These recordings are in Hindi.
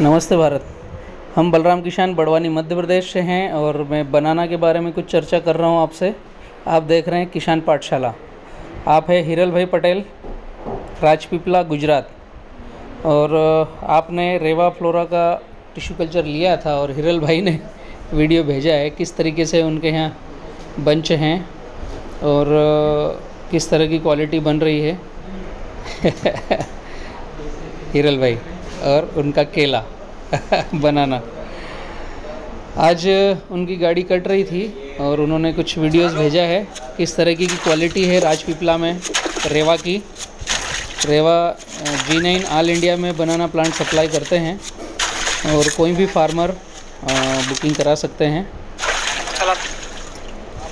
नमस्ते भारत। हम बलराम किसान बड़वानी मध्य प्रदेश से हैं और मैं बनाना के बारे में कुछ चर्चा कर रहा हूँ आपसे। आप देख रहे हैं किसान पाठशाला। आप है हिरल भाई पटेल, राजपीपला, गुजरात। और आपने रेवा फ्लोरा का टिश्यू कल्चर लिया था और हिरल भाई ने वीडियो भेजा है किस तरीके से उनके यहाँ बंच हैं और किस तरह की क्वालिटी बन रही है। हिरल भाई। और उनका केला बनाना। आज उनकी गाड़ी कट रही थी और उन्होंने कुछ वीडियोस भेजा है किस तरह की क्वालिटी है राजपीपला में रेवा की। Reva G nine all India में बनाना प्लांट सप्लाई करते हैं और कोई भी फार्मर बुकिंग करा सकते हैं।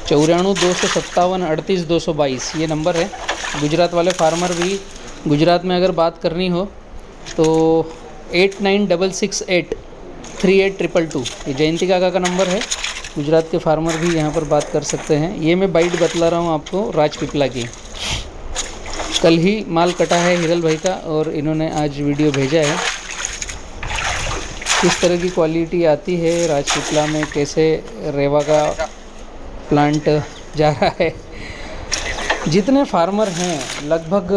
चौराणु दो सौ सत्तावन, अड़तीस दो सौ बाईस, ये नंबर है। गुजरात वाले फार्मर भी, गुजरात में अगर बात करनी हो तो eight nine double six eight three eight triple two ये जयंती काका का नंबर है। गुजरात के फार्मर भी यहाँ पर बात कर सकते हैं। ये मैं बाइट बतला रहा हूँ आपको राजपिपला की। कल ही माल कटा है हिरल भाई का और इन्होंने आज वीडियो भेजा है। किस तरह की क्वालिटी आती है राजपिपला में? कैसे रेवा का प्लांट जा रहा है? जितने फार्मर हैं, लगभग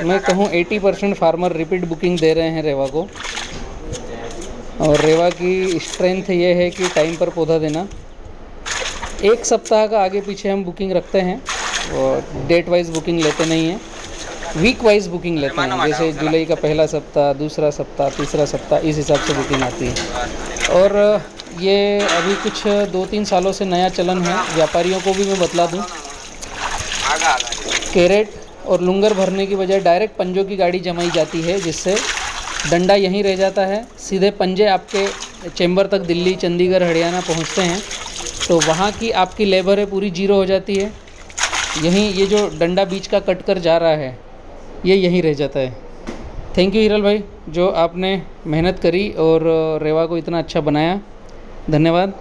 मैं कहूँ 80 परसेंट फार्मर रिपीट बुकिंग दे रहे हैं रेवा को। और रेवा की स्ट्रेंथ ये है कि टाइम पर पौधा देना। एक सप्ताह का आगे पीछे हम बुकिंग रखते हैं और डेट वाइज बुकिंग लेते नहीं हैं। वीक वाइज बुकिंग लेते हैं। जैसे जुलाई का पहला सप्ताह दूसरा सप्ताह तीसरा सप्ताह इस हिसाब से बुकिंग आती है। और ये अभी कुछ दो तीन सालों से नया चलन है। व्यापारियों को भी मैं बतला दूँ। कैरेट और लुंगर भरने की बजाय डायरेक्ट पंजों की गाड़ी जमाई जाती है, जिससे डंडा यहीं रह जाता है। सीधे पंजे आपके चैम्बर तक दिल्ली, चंडीगढ़, हरियाणा पहुँचते हैं तो वहाँ की आपकी लेबर है पूरी ज़ीरो हो जाती है। यहीं ये जो डंडा बीच का कट कर जा रहा है, ये यहीं रह जाता है। थैंक यू हिरल भाई, जो आपने मेहनत करी और रेवा को इतना अच्छा बनाया। धन्यवाद।